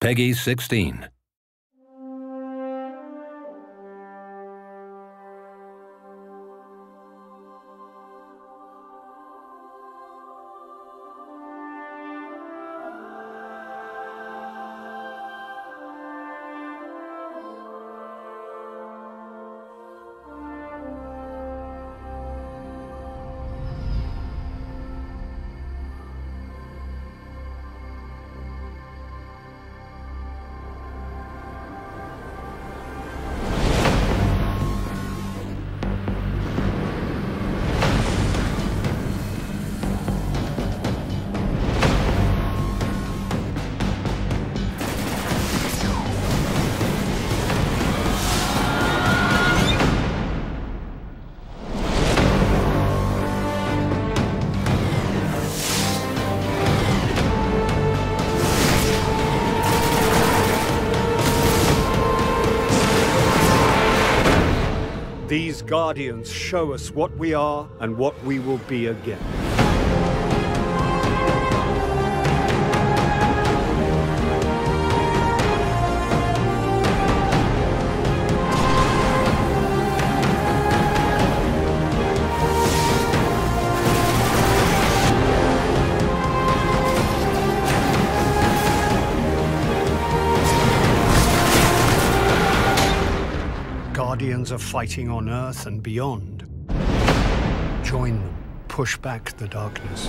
Peggy 16. These guardians show us what we are and what we will be again. Guardians are fighting on Earth and beyond. Join them. Push back the darkness.